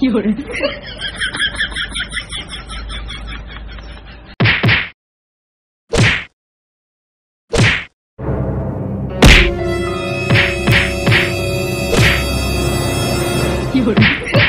有人。有 人